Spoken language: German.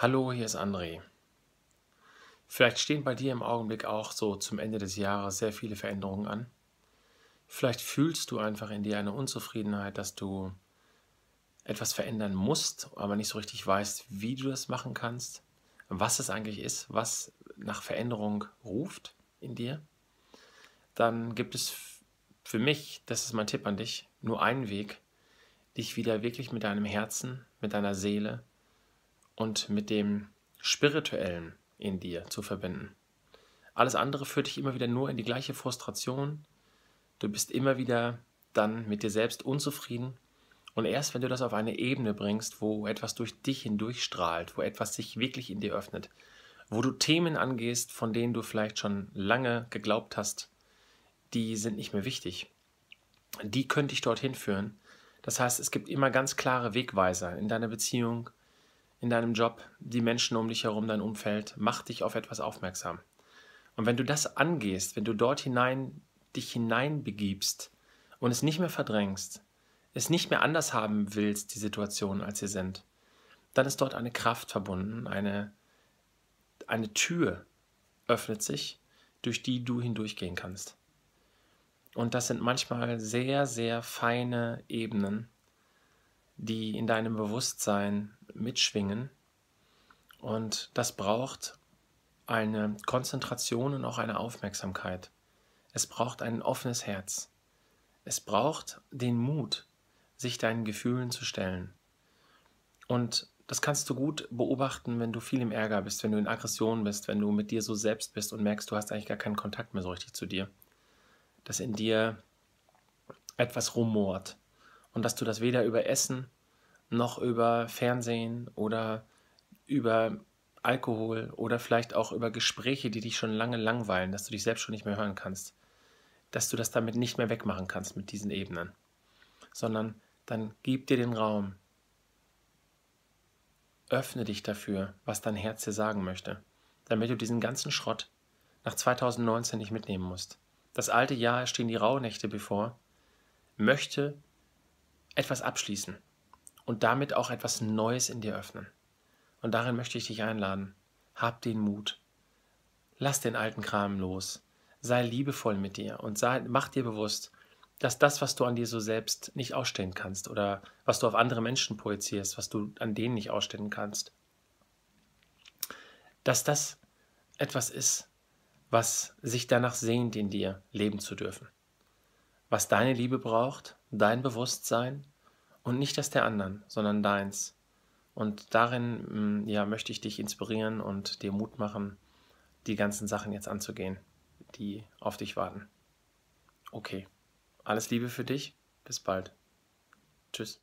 Hallo, hier ist André. Vielleicht stehen bei dir im Augenblick auch so zum Ende des Jahres sehr viele Veränderungen an. Vielleicht fühlst du einfach in dir eine Unzufriedenheit, dass du etwas verändern musst, aber nicht so richtig weißt, wie du das machen kannst, was es eigentlich ist, was nach Veränderung ruft in dir. Dann gibt es für mich, das ist mein Tipp an dich, nur einen Weg, dich wieder wirklich mit deinem Herzen, mit deiner Seele und mit dem Spirituellen in dir zu verbinden. Alles andere führt dich immer wieder nur in die gleiche Frustration. Du bist immer wieder dann mit dir selbst unzufrieden. Und erst wenn du das auf eine Ebene bringst, wo etwas durch dich hindurchstrahlt, wo etwas sich wirklich in dir öffnet, wo du Themen angehst, von denen du vielleicht schon lange geglaubt hast, die sind nicht mehr wichtig. Die könnte dich dorthin führen. Das heißt, es gibt immer ganz klare Wegweiser in deiner Beziehung, in deinem Job, die Menschen um dich herum, dein Umfeld, mach dich auf etwas aufmerksam. Und wenn du das angehst, wenn du dort hinein dich hineinbegibst und es nicht mehr verdrängst, es nicht mehr anders haben willst, die Situation, als sie sind, dann ist dort eine Kraft verbunden, eine, eine Tür öffnet sich, durch die du hindurchgehen kannst. Und das sind manchmal sehr, sehr feine Ebenen, die in deinem Bewusstsein mitschwingen. Und das braucht eine Konzentration und auch eine Aufmerksamkeit. Es braucht ein offenes Herz. Es braucht den Mut, sich deinen Gefühlen zu stellen. Und das kannst du gut beobachten, wenn du viel im Ärger bist, wenn du in Aggression bist, wenn du mit dir so selbst bist und merkst, du hast eigentlich gar keinen Kontakt mehr so richtig zu dir. Dass in dir etwas rumort und dass du das weder über Essen noch über Fernsehen oder über Alkohol oder vielleicht auch über Gespräche, die dich schon lange langweilen, dass du dich selbst schon nicht mehr hören kannst, dass du das damit nicht mehr wegmachen kannst mit diesen Ebenen, sondern dann gib dir den Raum, öffne dich dafür, was dein Herz dir sagen möchte, damit du diesen ganzen Schrott nach 2019 nicht mitnehmen musst. Das alte Jahr stehen die Rauhnächte bevor, möchte etwas abschließen und damit auch etwas Neues in dir öffnen. Und darin möchte ich dich einladen. Hab den Mut. Lass den alten Kram los. Sei liebevoll mit dir und sei, mach dir bewusst, dass das, was du an dir so selbst nicht ausstellen kannst oder was du auf andere Menschen projizierst, was du an denen nicht ausstellen kannst, dass das etwas ist, was sich danach sehnt, in dir leben zu dürfen. Was deine Liebe braucht, dein Bewusstsein und nicht das der anderen, sondern deins. Und darin mm, ja, möchte ich dich inspirieren und dir Mut machen, die ganzen Sachen jetzt anzugehen, die auf dich warten. Okay, alles Liebe für dich, bis bald. Tschüss.